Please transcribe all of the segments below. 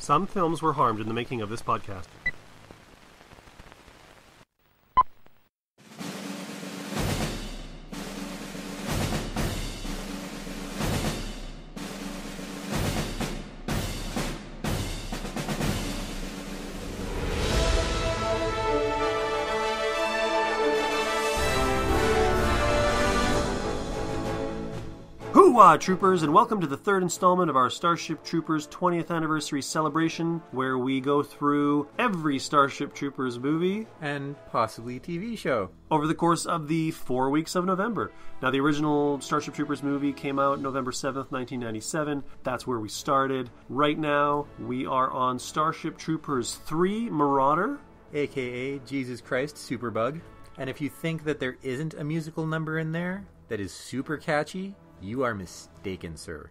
Some films were harmed in the making of this podcast. Troopers, and welcome to the third installment of our Starship Troopers 20th anniversary celebration, where we go through every Starship Troopers movie and possibly TV show. over the course of the four weeks of November. Now, the original Starship Troopers movie came out November 7th, 1997. That's where we started. Right now, we are on Starship Troopers 3 Marauder. aka Jesus Christ Superbug. And if you think that there isn't a musical number in there that is super catchy, you are mistaken, sir.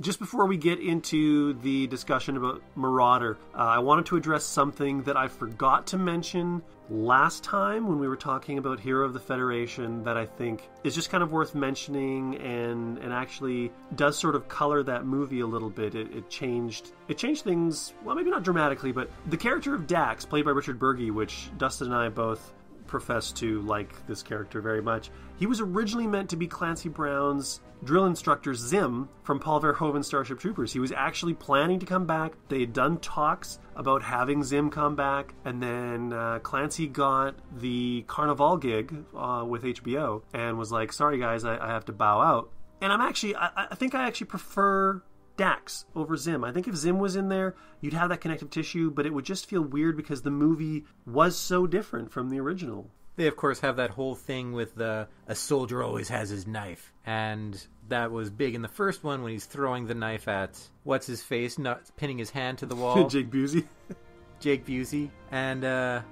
Just before we get into the discussion about Marauder, uh, I wanted to address something that I forgot to mention last time when we were talking about Hero of the Federation that I think is just kind of worth mentioning and and actually does sort of color that movie a little bit. It, it changed it changed things well maybe not dramatically, but the character of Dax, played by Richard Burgi, which Dustin and I both profess to like this character very much. He was originally meant to be Clancy Brown's drill instructor Zim from Paul Verhoeven's Starship Troopers. He was actually planning to come back. They had done talks about having Zim come back, and then uh, Clancy got the Carnival gig uh, with HBO and was like, "Sorry guys, I, I have to bow out." And I'm actually, I, I think I actually prefer Dax over Zim. I think if Zim was in there, you'd have that connective tissue, but it would just feel weird because the movie was so different from the original. They, of course, have that whole thing with the a soldier always has his knife. And that was big in the first one when he's throwing the knife at what's his face, not pinning his hand to the wall, Jake Busey. Jake Busey. And uh,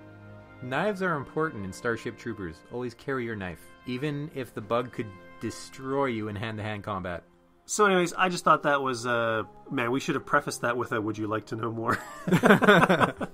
knives are important in Starship Troopers. Always carry your knife, even if the bug could destroy you in hand to hand combat. So, anyways, I just thought that was uh, man. We should have prefaced that with a "Would you like to know more?" but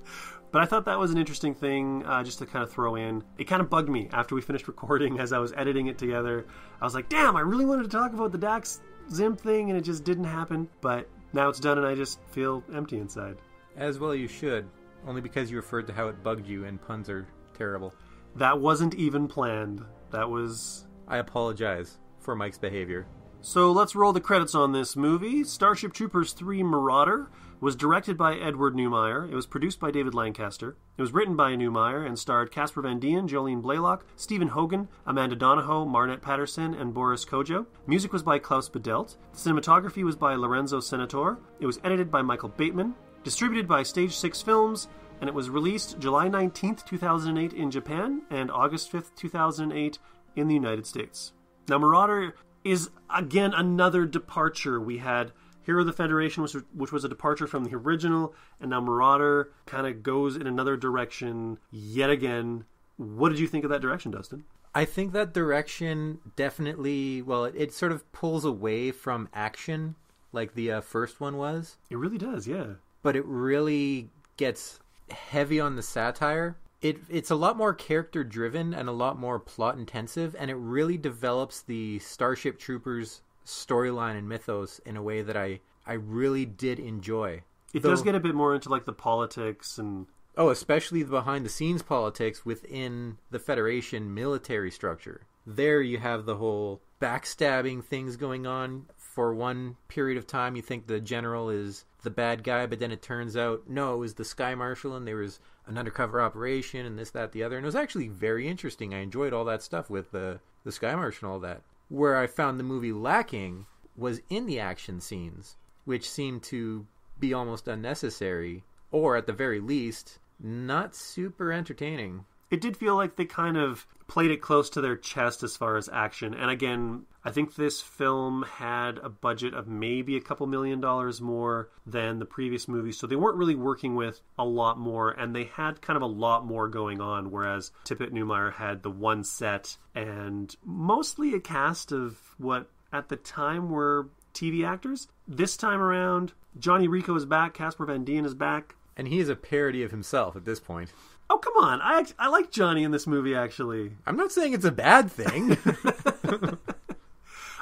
I thought that was an interesting thing uh, just to kind of throw in. It kind of bugged me after we finished recording as I was editing it together. I was like, "Damn, I really wanted to talk about the Dax Zim thing, and it just didn't happen." But now it's done, and I just feel empty inside. As well, you should. Only because you referred to how it bugged you, and puns are terrible. That wasn't even planned. That was I apologize for Mike's behavior. So let's roll the credits on this movie. Starship Troopers 3 Marauder was directed by Edward Neumeier. It was produced by David Lancaster. It was written by Neumeier and starred Casper Van Dien, Jolene Blalock, Stephen Hogan, Amanda Donohoe, Marnette Patterson, and Boris Kodjoe. Music was by Klaus Badelt. Cinematography was by Lorenzo Senatore. It was edited by Michael Bateman. Distributed by Stage 6 Films. And it was released July 19th, 2008 in Japan and August 5th, 2008 in the United States. Now, Marauder is again another departure. We had Hero of the Federation, which, which was a departure from the original, and now Marauder kind of goes in another direction yet again. What did you think of that direction, Dustin? I think that direction definitely, well, it, it sort of pulls away from action like the uh, first one was, It really does, yeah. but it really gets heavy on the satire. It it's a lot more character driven and a lot more plot intensive, and it really develops the Starship Troopers storyline and mythos in a way that I I really did enjoy. It Though- does get a bit more into like the politics and Oh, especially the behind the scenes politics within the Federation military structure. There you have the whole backstabbing things going on. For one period of time, you think the general is the bad guy, but then it turns out no, it was the Sky Marshal, and there was an undercover operation, and this, that, the other. And it was actually very interesting. I enjoyed all that stuff with the the Sky Marshal and all that. Where I found the movie lacking was in the action scenes, which seemed to be almost unnecessary, or at the very least, not super entertaining. it did feel like they kind of played it close to their chest as far as action. And again, I think this film had a budget of maybe a couple million dollars more than the previous movie, so they weren't really working with a lot more, and they had kind of a lot more going on. Whereas Tippett Neumeier had the one set and mostly a cast of what at the time were TV actors. This time around, Johnny Rico is back, Casper Van Dien is back. And he is a parody of himself at this point. Oh come on! I I like Johnny in this movie actually. I'm not saying it's a bad thing.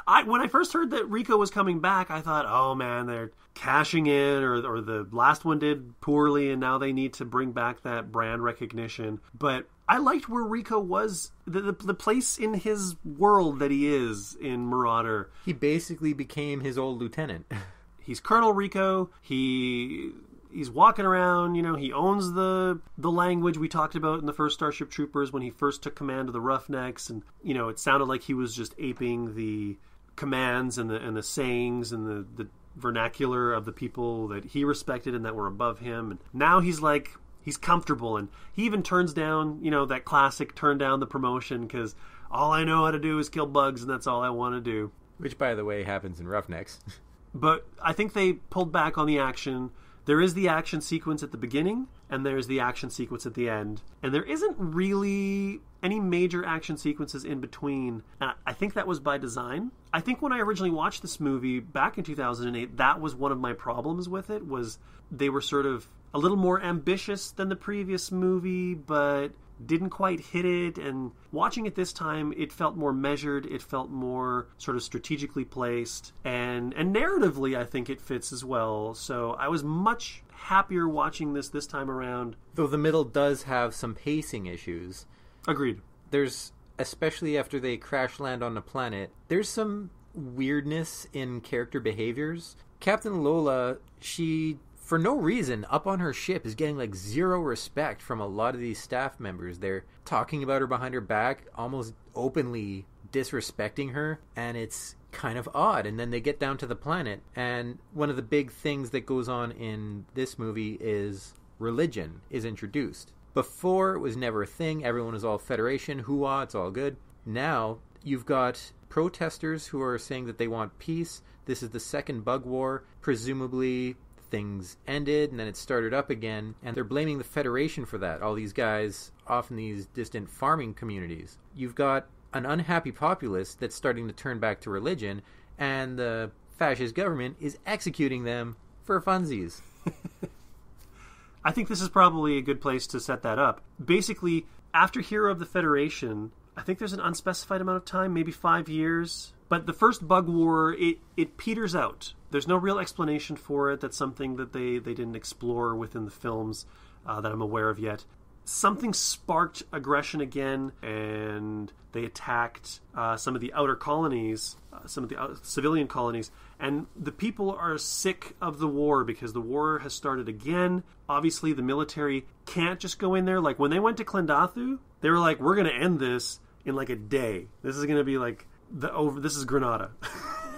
I when I first heard that Rico was coming back, I thought, oh man, they're cashing in, or or the last one did poorly, and now they need to bring back that brand recognition. But I liked where Rico was, the, the, the place in his world that he is in Marauder. He basically became his old lieutenant. He's Colonel Rico. He he's walking around you know he owns the the language we talked about in the first starship troopers when he first took command of the roughnecks and you know it sounded like he was just aping the commands and the and the sayings and the the vernacular of the people that he respected and that were above him and now he's like he's comfortable and he even turns down you know that classic turn down the promotion because all i know how to do is kill bugs and that's all i want to do Which, by the way, happens in Roughnecks. but I think they pulled back on the action. There is the action sequence at the beginning, and there's the action sequence at the end. And there isn't really any major action sequences in between. And I think that was by design. I think when I originally watched this movie back in 2008, that was one of my problems with it was they were sort of a little more ambitious than the previous movie, but didn't quite hit it and watching it this time it felt more measured it felt more sort of strategically placed and and narratively i think it fits as well so i was much happier watching this this time around Though the middle does have some pacing issues. agreed There's, especially after they crash land on the planet, there's some weirdness in character behaviors. Captain Lola, she, for no reason, up on her ship is getting like zero respect from a lot of these staff members. They're talking about her behind her back, almost openly disrespecting her, and it's kind of odd. And then they get down to the planet, and one of the big things that goes on in this movie is religion is introduced. Before it was never a thing. Everyone was all Federation, hooah, it's all good. Now you've got protesters who are saying that they want peace. This is the second bug war. Presumably things ended and then it started up again, and they're blaming the Federation for that. All these guys off in these distant farming communities. You've got an unhappy populace that's starting to turn back to religion, and the fascist government is executing them for funsies. I think this is probably a good place to set that up. Basically, after Hero of the Federation, I think there's an unspecified amount of time, maybe five years. But the first bug war, it, it peters out. There's no real explanation for it. That's something that they, they didn't explore within the films uh, that I'm aware of yet. Something sparked aggression again, and they attacked uh, some of the outer colonies, uh, some of the civilian colonies, and the people are sick of the war because the war has started again. Obviously, the military can't just go in there. Like when they went to Klendathu, they were like, "We're going to end this in like a day. This is going to be like the over. This is Grenada."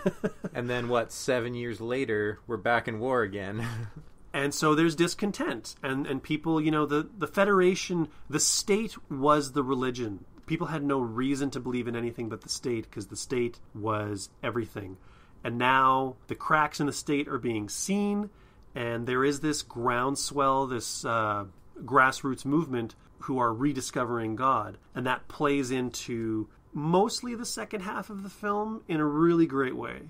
And then what? Seven years later, we're back in war again. and so there's discontent and and people you know the the federation the state was the religion people had no reason to believe in anything but the state because the state was everything and now the cracks in the state are being seen and there is this groundswell this uh, grassroots movement who are rediscovering god and that plays into mostly the second half of the film in a really great way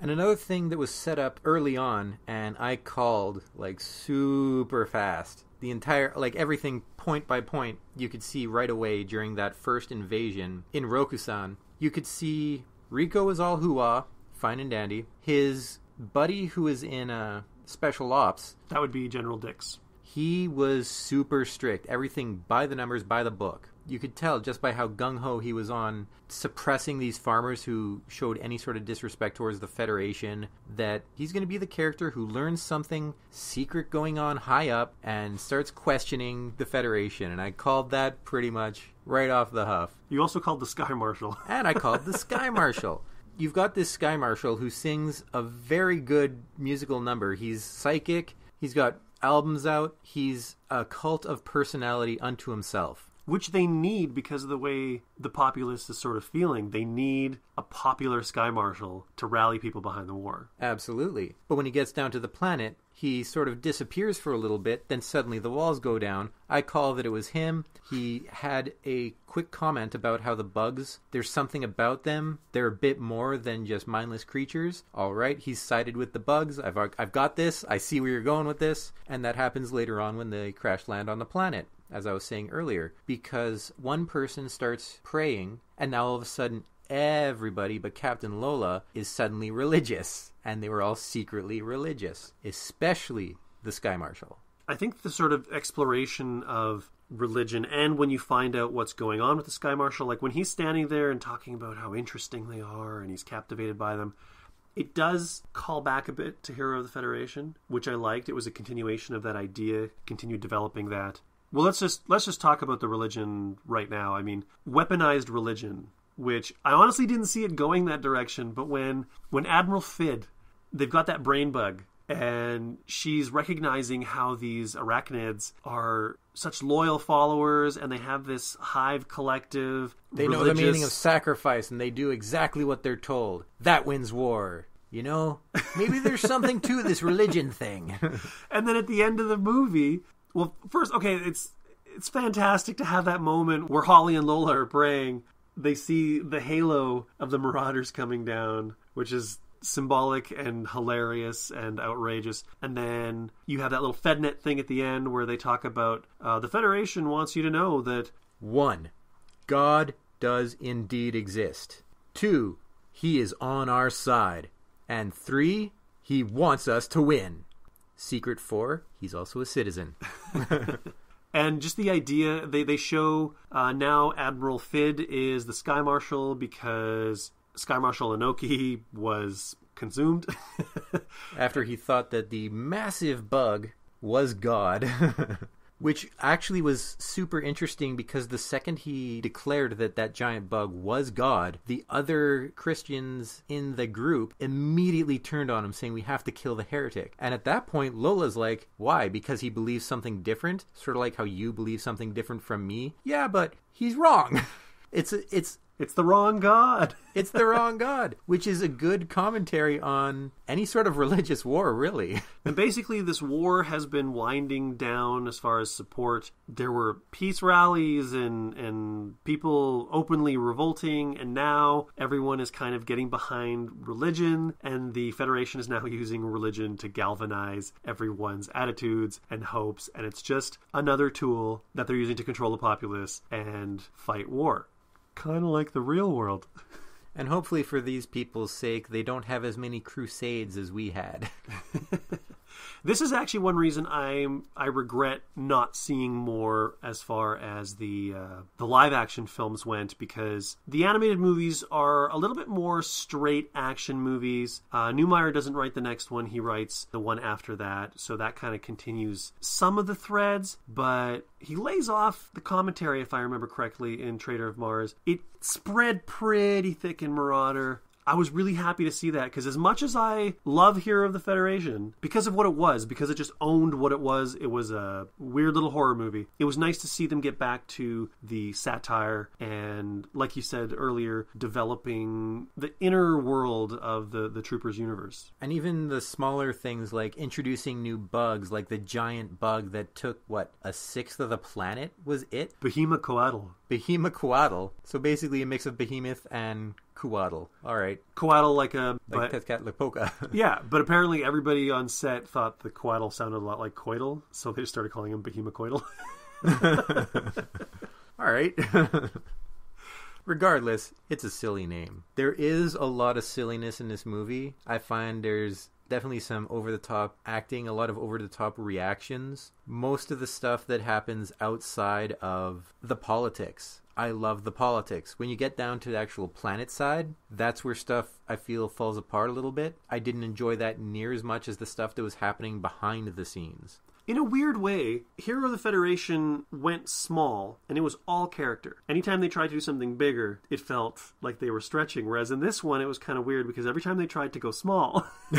And another thing that was set up early on, and I called like super fast. The entire, like everything point by point, you could see right away during that first invasion in Rokusan. You could see Rico is all hooah, fine and dandy. His buddy, who is in uh, special ops, that would be general dix he was super strict. Everything by the numbers, by the book. You could tell just by how gung ho he was on suppressing these farmers who showed any sort of disrespect towards the Federation that he's going to be the character who learns something secret going on high up and starts questioning the Federation. And I called that pretty much right off the huff. you also called the sky marshal And I called the Sky Marshal. You've got this Sky Marshal who sings a very good musical number. He's psychic, he's got albums out, he's a cult of personality unto himself. Which they need because of the way the populace is sort of feeling. They need a popular sky marshal to rally people behind the war. Absolutely. But when he gets down to the planet, he sort of disappears for a little bit, then suddenly the walls go down. I call that it was him. He had a quick comment about how the bugs, there's something about them. They're a bit more than just mindless creatures. All right, he's sided with the bugs. I've, I've got this. I see where you're going with this. And that happens later on when they crash land on the planet as I was saying earlier, because one person starts praying, and now all of a sudden everybody but Captain Lola is suddenly religious, and they were all secretly religious, especially the Sky Marshal. I think the sort of exploration of religion and when you find out what's going on with the Sky Marshal, like when he's standing there and talking about how interesting they are and he's captivated by them, it does call back a bit to Hero of the Federation, which I liked. It was a continuation of that idea, continued developing that. Well, let's just let's just talk about the religion right now. I mean, weaponized religion, which I honestly didn't see it going that direction, but when when Admiral Phid, they've got that brain bug and she's recognizing how these arachnids are such loyal followers and they have this hive collective they religious... know the meaning of sacrifice and they do exactly what they're told. That wins war you know? Maybe there's something to this religion thing. And then at the end of the movie well first okay it's it's fantastic to have that moment where holly and lola are praying they see the halo of the marauders coming down which is symbolic and hilarious and outrageous. And then you have that little FedNet thing at the end where they talk about uh, the Federation wants you to know that one, God does indeed exist. Two, he is on our side. And three, he wants us to win. Secret four, he's also a citizen. and just the idea they, they show uh, now admiral phid is the sky marshal because Sky Marshal Anoke was consumed. After he thought that the massive bug was God. Which actually was super interesting because the second he declared that that giant bug was God, the other Christians in the group immediately turned on him, saying, We have to kill the heretic. And at that point, Lola's like, Why? Because he believes something different? Sort of like how you believe something different from me? Yeah, but he's wrong. it's it's it's the wrong God. it's the wrong God, which is a good commentary on any sort of religious war, really. and basically, this war has been winding down as far as support. There were peace rallies and, and people openly revolting, and now everyone is kind of getting behind religion, and the Federation is now using religion to galvanize everyone's attitudes and hopes, and it's just another tool that they're using to control the populace and fight war kind of like the real world. And hopefully, for these people's sake, they don't have as many crusades as we had. This is actually one reason I'm I regret not seeing more as far as the uh, the live action films went because the animated movies are a little bit more straight action movies. Uh, Neumeier doesn't write the next one; he writes the one after that, so that kind of continues some of the threads, but he lays off the commentary, if I remember correctly, in Traitor of Mars. It spread pretty thick in Marauder. I was really happy to see that because as much as I love Hero of the Federation, because of what it was, because it just owned what it was, it was a weird little horror movie. It was nice to see them get back to the satire and, like you said earlier, developing the inner world of the, the Troopers universe. And even the smaller things like introducing new bugs, like the giant bug that took, what, a sixth of the planet was it? Behemocoatl. Behemocoatl. So basically a mix of behemoth and Kuatl. All right. Kuatl like a like Tezcatlipoca. yeah, but apparently everybody on set thought the Kuatl sounded a lot like Coital, so they just started calling him Behemocoatl. All right. Regardless, it's a silly name. There is a lot of silliness in this movie. I find there's definitely some over the top acting, a lot of over the top reactions. Most of the stuff that happens outside of the politics I love the politics. When you get down to the actual planet side, that's where stuff I feel falls apart a little bit. I didn't enjoy that near as much as the stuff that was happening behind the scenes. In a weird way, Hero of the Federation went small and it was all character. Anytime they tried to do something bigger, it felt like they were stretching. Whereas in this one, it was kind of weird because every time they tried to go small,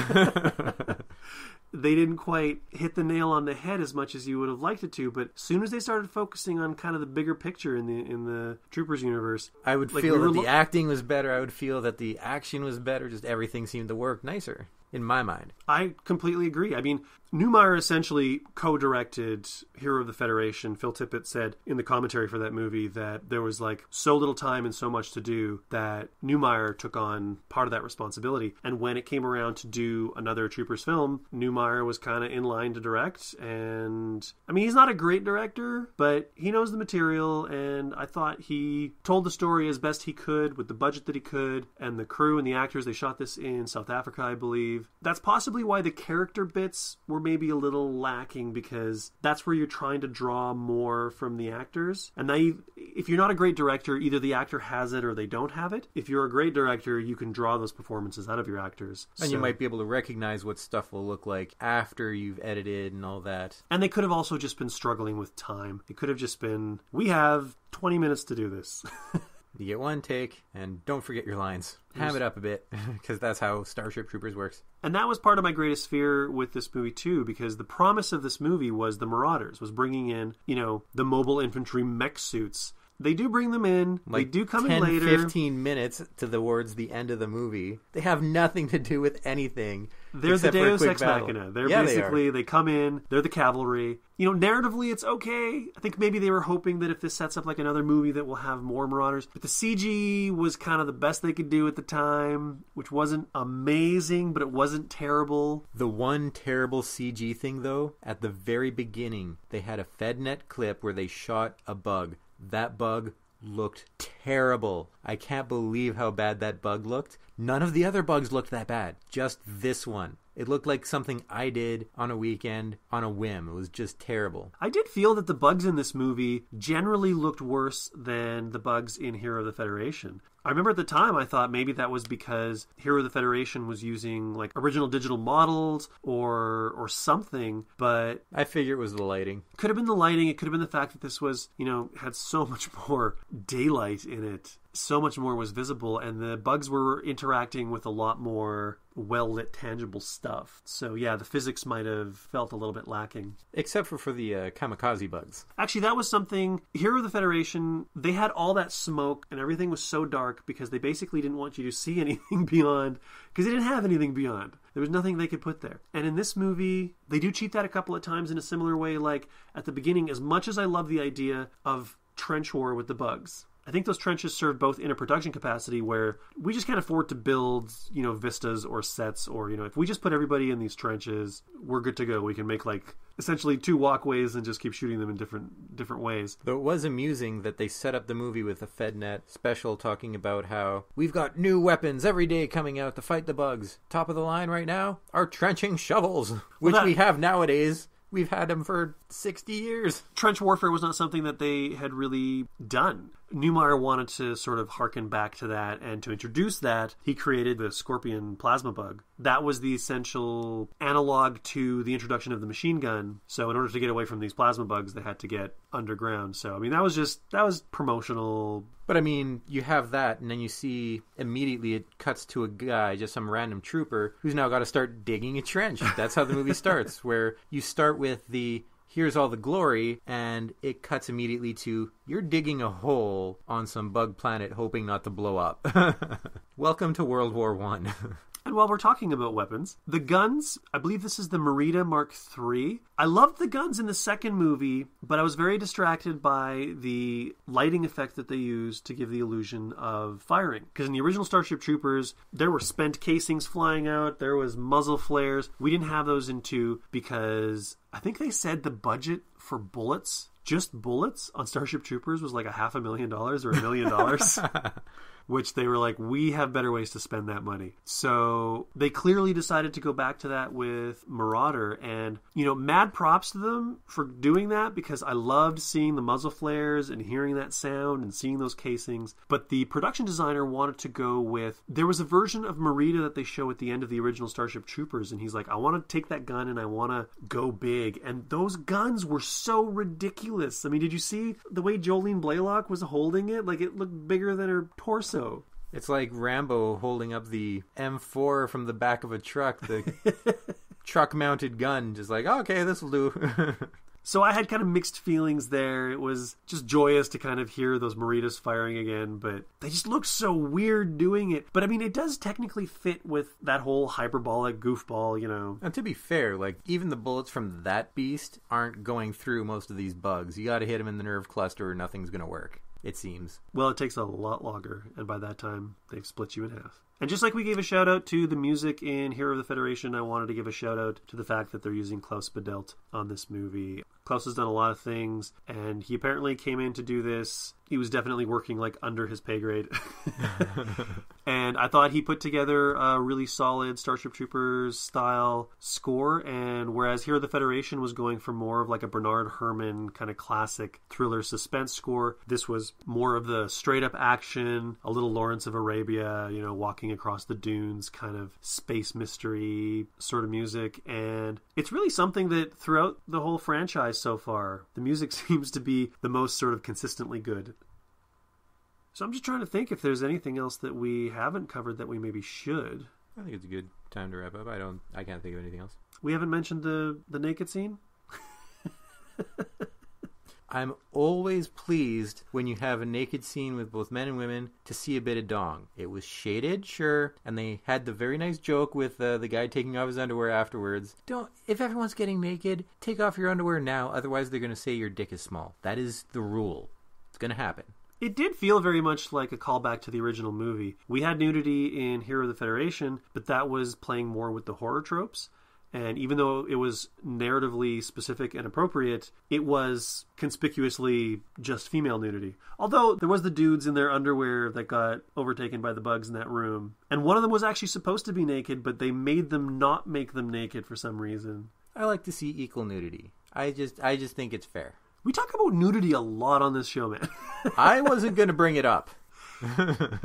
they didn't quite hit the nail on the head as much as you would have liked it to. But as soon as they started focusing on kind of the bigger picture in the in the Troopers universe, I would like feel we that lo- the acting was better. I would feel that the action was better. Just everything seemed to work nicer in my mind. I completely agree. I mean, Neumeier essentially co-directed Hero of the Federation. Phil Tippett said in the commentary for that movie that there was like so little time and so much to do that Neumeier took on part of that responsibility. And when it came around to do another Troopers film, Neumeier was kind of in line to direct. And I mean, he's not a great director, but he knows the material. And I thought he told the story as best he could with the budget that he could and the crew and the actors. They shot this in South Africa, I believe. That's possibly why the character bits were maybe a little lacking because that's where you're trying to draw more from the actors. And now, if you're not a great director, either the actor has it or they don't have it. If you're a great director, you can draw those performances out of your actors. And So- you might be able to recognize what stuff will look like after you've edited and all that. And they could have also just been struggling with time. It could have just been, we have 20 minutes to do this. You get one take, and don't forget your lines. Ham it up a bit, because that's how Starship Troopers works. And that was part of my greatest fear with this movie too, because the promise of this movie was the Marauders, was bringing in, you know, the mobile infantry mech suits. They do bring them in. they do come 10, in later. 15 minutes to towards the end of the movie. They have nothing to do with anything. They're the except for a Deus Ex battle. Machina. They're Yeah, they basically they, come in. They're the cavalry. You know, narratively it's okay. I think maybe they were hoping that if this sets up like another movie that will have more Marauders. But the CG was kind of the best they could do at the time, which wasn't amazing, but it wasn't terrible. The one terrible CG thing, though, at the very beginning, they had a FedNet clip where they shot a bug. That bug looked terrible. I can't believe how bad that bug looked. None of the other bugs looked that bad. Just this one. It looked like something I did on a weekend on a whim. It was just terrible. I did feel that the bugs in this movie generally looked worse than the bugs in Hero of the Federation. I remember at the time I thought maybe that was because Hero of the Federation was using like original digital models or or something, but I figure it was the lighting. could have been the lighting, it could have been the fact that this was, you know, had so much more daylight in it. So much more was visible and the bugs were interacting with a lot more well lit tangible stuff. So yeah, the physics might have felt a little bit lacking. Except for for the uh, kamikaze bugs. Actually, that was something. Hero of the Federation, they had all that smoke and everything was so dark because they basically didn't want you to see anything beyond, because they didn't have anything beyond. There was nothing they could put there. And in this movie, they do cheat that a couple of times in a similar way. Like at the beginning, as much as I love the idea of trench war with the bugs. I think those trenches serve both in a production capacity where we just can't afford to build, you know, vistas or sets or, you know, if we just put everybody in these trenches, we're good to go. We can make like essentially two walkways and just keep shooting them in different different ways. Though it was amusing that they set up the movie with a FedNet special talking about how we've got new weapons every day coming out to fight the bugs. Top of the line right now are trenching shovels, which that- we have nowadays. We've had them for 60 years. trench warfare was not something that they had really done. Neumeier wanted to sort of harken back to that, and to introduce that, he created the Scorpion plasma bug. That was the essential analog to the introduction of the machine gun. So, in order to get away from these plasma bugs, they had to get underground. So, I mean, that was just that was promotional. But I mean, you have that, and then you see immediately it cuts to a guy, just some random trooper, who's now got to start digging a trench. That's how the movie starts, where you start with the here's all the glory, and it cuts immediately to you're digging a hole on some bug planet, hoping not to blow up. Welcome to World War One. And while we're talking about weapons, the guns, I believe this is the Morita Mark III. I loved the guns in the second movie, but I was very distracted by the lighting effect that they used to give the illusion of firing. Because in the original Starship Troopers, there were spent casings flying out, there was muzzle flares. We didn't have those in 2 because I think they said the budget for bullets, just bullets on Starship Troopers was like a half a million dollars or a million dollars which they were like, we have better ways to spend that money. So they clearly decided to go back to that with Marauder. And, you know, mad props to them for doing that because I loved seeing the muzzle flares and hearing that sound and seeing those casings. But the production designer wanted to go with, there was a version of Morita that they show at the end of the original Starship Troopers. And he's like, I want to take that gun and I want to go big. And those guns were so ridiculous. I mean, did you see the way Jolene Blalock was holding it? Like, it looked bigger than her torso. It's like Rambo holding up the M4 from the back of a truck, the truck mounted gun, just like, okay, this will do. So I had kind of mixed feelings there. It was just joyous to kind of hear those Moritas firing again, but they just look so weird doing it. But I mean, it does technically fit with that whole hyperbolic goofball, you know. And to be fair, like even the bullets from that beast aren't going through most of these bugs. You got to hit them in the nerve cluster, or nothing's going to work. It seems. Well, it takes a lot longer, and by that time, they've split you in half. And just like we gave a shout out to the music in Hero of the Federation, I wanted to give a shout out to the fact that they're using Klaus Badelt on this movie. Klaus has done a lot of things, and he apparently came in to do this. He was definitely working like under his pay grade. and I thought he put together a really solid Starship Troopers style score. And whereas Hero of the Federation was going for more of like a Bernard Herrmann kind of classic thriller suspense score, this was more of the straight up action, a little Lawrence of Arabia, you know, walking across the dunes kind of space mystery sort of music. And it's really something that throughout the whole franchise so far, the music seems to be the most sort of consistently good. So I'm just trying to think if there's anything else that we haven't covered that we maybe should. I think it's a good time to wrap up. I don't. I can't think of anything else. We haven't mentioned the the naked scene. I'm always pleased when you have a naked scene with both men and women to see a bit of dong. It was shaded, sure, and they had the very nice joke with uh, the guy taking off his underwear afterwards. Don't if everyone's getting naked, take off your underwear now, otherwise they're going to say your dick is small. That is the rule. It's going to happen. It did feel very much like a callback to the original movie. We had nudity in Hero of the Federation, but that was playing more with the horror tropes. And even though it was narratively specific and appropriate, it was conspicuously just female nudity. Although there was the dudes in their underwear that got overtaken by the bugs in that room. And one of them was actually supposed to be naked, but they made them not make them naked for some reason. I like to see equal nudity. I just I just think it's fair. We talk about nudity a lot on this show, man. I wasn't going to bring it up.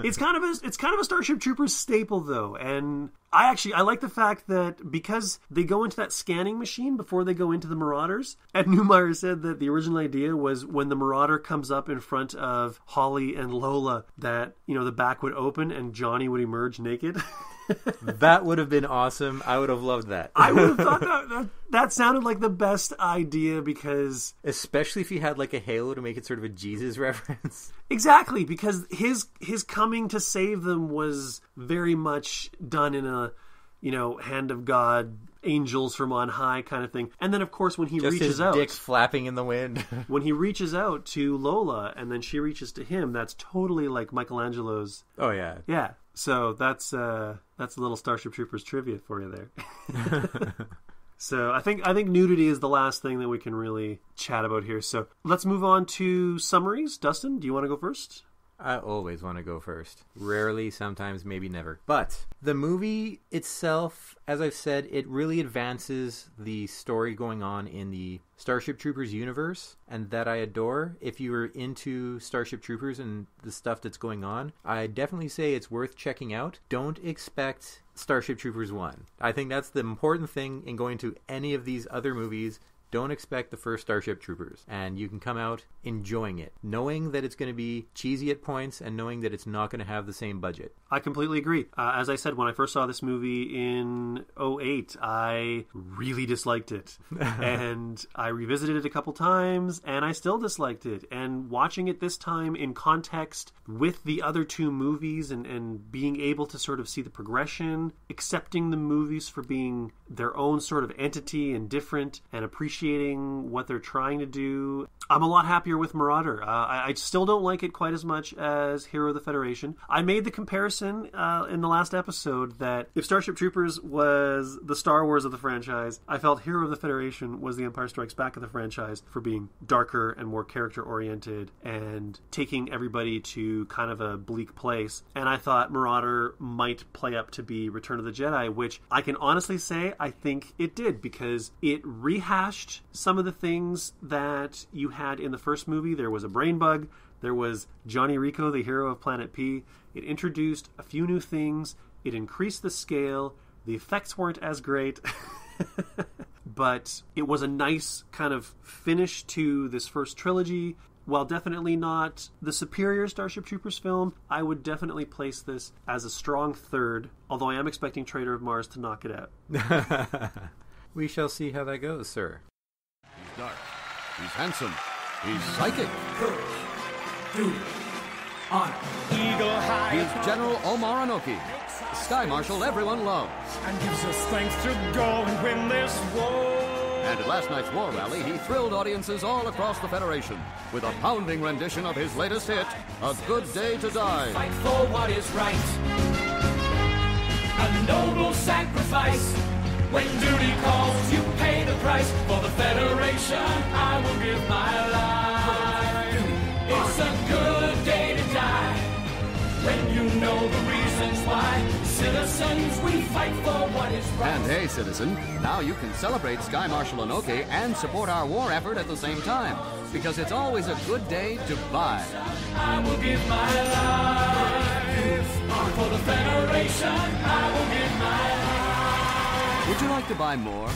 it's kind of a it's kind of a Starship Troopers staple though, and I actually I like the fact that because they go into that scanning machine before they go into the Marauders. Ed Neumeier said that the original idea was when the Marauder comes up in front of Holly and Lola, that you know the back would open and Johnny would emerge naked. That would have been awesome. I would have loved that. I would have thought that, that that sounded like the best idea because especially if he had like a halo to make it sort of a Jesus reference. Exactly, because his his coming to save them was very much done in a you know hand of God, angels from on high kind of thing. And then of course when he Just reaches his out, dick flapping in the wind. when he reaches out to Lola and then she reaches to him, that's totally like Michelangelo's. oh yeah. Yeah. So that's uh that's a little Starship Troopers trivia for you there. so I think I think nudity is the last thing that we can really chat about here. So let's move on to summaries. Dustin, do you want to go first? I always want to go first. Rarely, sometimes, maybe never. But the movie itself, as I've said, it really advances the story going on in the Starship Troopers universe, and that I adore. If you are into Starship Troopers and the stuff that's going on, I definitely say it's worth checking out. Don't expect Starship Troopers 1. I think that's the important thing in going to any of these other movies don't expect the first Starship Troopers, and you can come out enjoying it, knowing that it's going to be cheesy at points and knowing that it's not going to have the same budget. I completely agree. Uh, as I said, when I first saw this movie in 08, I really disliked it. and I revisited it a couple times, and I still disliked it. And watching it this time in context with the other two movies and, and being able to sort of see the progression, accepting the movies for being their own sort of entity and different, and appreciating what they're trying to do, I'm a lot happier with Marauder. Uh, I, I still don't like it quite as much as Hero of the Federation. I made the comparison uh, in the last episode that if Starship Troopers was the Star Wars of the franchise, I felt Hero of the Federation was the Empire Strikes Back of the franchise for being darker and more character oriented and taking everybody to kind of a bleak place. And I thought Marauder might play up to be Return of the Jedi, which I can honestly say I think it did because it rehashed some of the things that you had in the first movie. There was a brain bug. There was Johnny Rico, the hero of Planet P. It introduced a few new things. It increased the scale. The effects weren't as great. but it was a nice kind of finish to this first trilogy. While definitely not the superior Starship Troopers film, I would definitely place this as a strong third, although I am expecting Traitor of Mars to knock it out. we shall see how that goes, sir. He's handsome. He's psychic. Duty. Honor. Eagle high. He's General Omar Anoke, Sky Marshal everyone loves. And gives us strength to go and win this war. And at last night's war rally, he thrilled audiences all across the Federation with a pounding rendition of his latest hit, A Good Day to Die. Fight for what is right. A noble sacrifice. When duty calls, you pay And hey, citizen, now you can celebrate Sky Marshal Anoke and support our war effort at the same time. Because it's always a good day to buy. I will give my life. For the Federation, I will give my life. Would you like to buy more?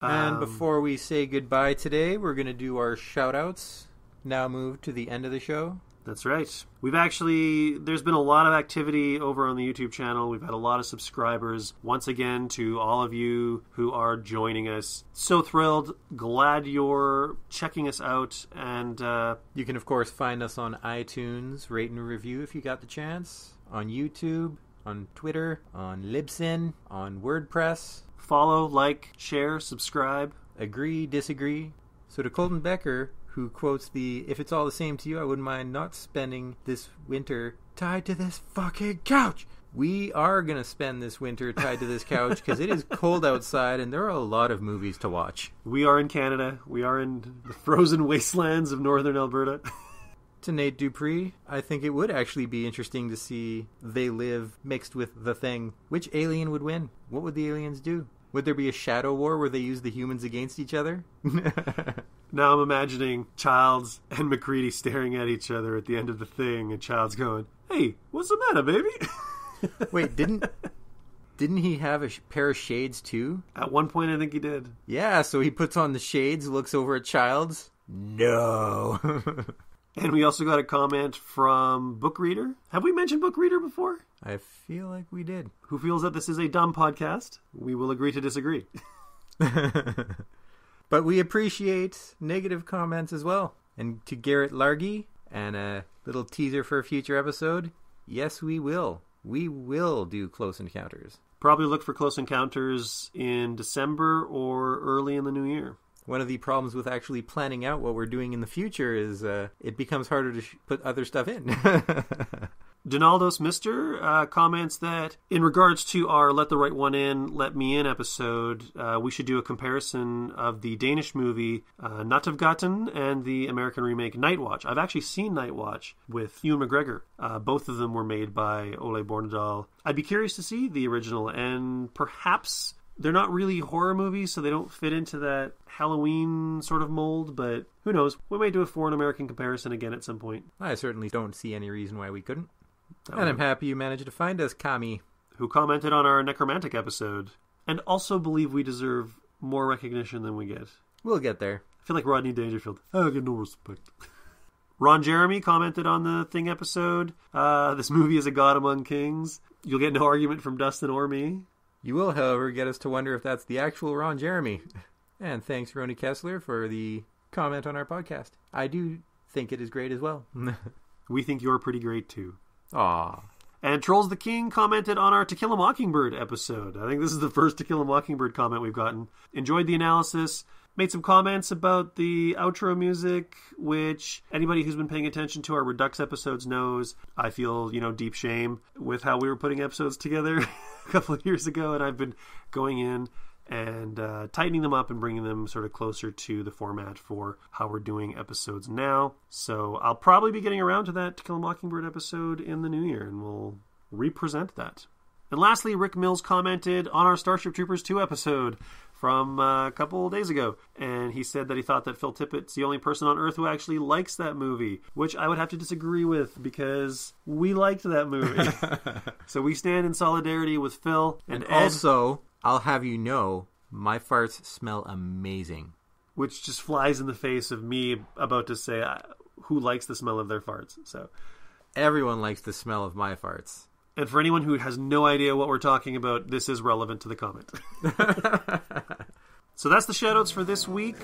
And Um, before we say goodbye today, we're going to do our shout outs. Now move to the end of the show. That's right. We've actually, there's been a lot of activity over on the YouTube channel. We've had a lot of subscribers. Once again, to all of you who are joining us. So thrilled. Glad you're checking us out. And uh, You can, of course, find us on iTunes, rate and review if you got the chance, on YouTube, on Twitter, on Libsyn, on WordPress. follow, like, share, subscribe. Agree, disagree. So to Colton Becker, who quotes the "If it's all the same to you, I wouldn't mind not spending this winter tied to this fucking couch." We are gonna spend this winter tied to this couch because it is cold outside and there are a lot of movies to watch. We are in Canada. We are in the frozen wastelands of northern Alberta. To Nate Dupree, I think it would actually be interesting to see They Live mixed with The Thing. Which alien would win? What would the aliens do? Would there be a shadow war where they use the humans against each other? now I'm imagining Childs and MacReady staring at each other at the end of the thing, and Childs going, "Hey, what's the matter, baby?" Wait, didn't didn't he have a sh- pair of shades too? At one point, I think he did. Yeah, so he puts on the shades, looks over at Childs. No. And we also got a comment from Book Reader. Have we mentioned Book Reader before? I feel like we did. Who feels that this is a dumb podcast? We will agree to disagree. But we appreciate negative comments as well. And to Garrett Largy, and a little teaser for a future episode yes, we will. We will do Close Encounters. Probably look for Close Encounters in December or early in the new year. One of the problems with actually planning out what we're doing in the future is uh, it becomes harder to sh- put other stuff in. Donaldos Mister uh, comments that in regards to our "Let the Right One In, Let Me In" episode, uh, we should do a comparison of the Danish movie uh, Nattevagten and the American remake Night Watch. I've actually seen Night Watch with Ewan McGregor. Uh, both of them were made by Ole Bornedal. I'd be curious to see the original, and perhaps they're not really horror movies, so they don't fit into that Halloween sort of mold. But who knows? We might do a foreign American comparison again at some point. I certainly don't see any reason why we couldn't. That And I'm happy you managed to find us, Kami. who commented on our necromantic episode and also believe we deserve more recognition than we get. We'll get there. I feel like Rodney Dangerfield. I get no respect. Ron Jeremy commented on the Thing episode. Uh, this movie is a god among kings. You'll get no argument from Dustin or me. You will, however, get us to wonder if that's the actual Ron Jeremy. And thanks, Roni Kessler, for the comment on our podcast. I do think it is great as well. We think you're pretty great too. Aw. And Trolls the King commented on our To Kill a Mockingbird episode. I think this is the first To Kill a Mockingbird comment we've gotten. Enjoyed the analysis. Made some comments about the outro music, which anybody who's been paying attention to our Redux episodes knows. I feel, you know, deep shame with how we were putting episodes together a couple of years ago, and I've been going in and uh, tightening them up and bringing them sort of closer to the format for how we're doing episodes now. So I'll probably be getting around to that To Kill a Mockingbird episode in the new year, and we'll represent that. And lastly, Rick Mills commented on our Starship Troopers 2 episode from uh, a couple days ago, and he said that he thought that Phil Tippett's the only person on Earth who actually likes that movie, which I would have to disagree with because we liked that movie. so we stand in solidarity with Phil and, And Ed, also, I'll have you know, my farts smell amazing. which just flies in the face of me about to say uh, who likes the smell of their farts. So, Everyone likes the smell of my farts. And for anyone who has no idea what we're talking about, this is relevant to the comment. so that's the shoutouts for this week.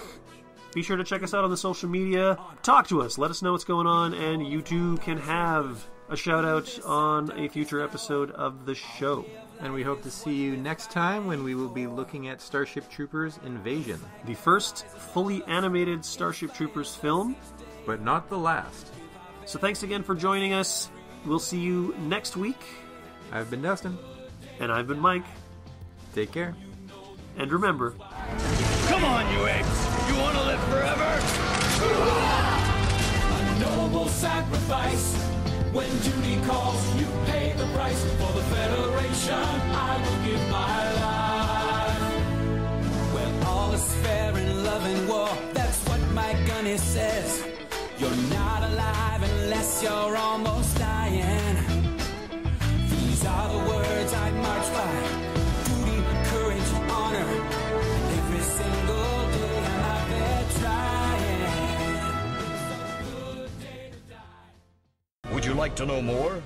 Be sure to check us out on the social media. Talk to us. Let us know what's going on, and you too can have a shout out on a future episode of the show. And we hope to see you next time when we will be looking at Starship Troopers Invasion. The first fully animated Starship Troopers film. But not the last. So thanks again for joining us. We'll see you next week. I've been Dustin. And I've been Mike. Take care. And remember Come on, you apes! You want to live forever? A noble sacrifice. When duty calls, you pay the price. For the Federation, I will give my life. Well, all is fair in love and war. That's what my gunny says. You're not alive unless you're almost you like to know more?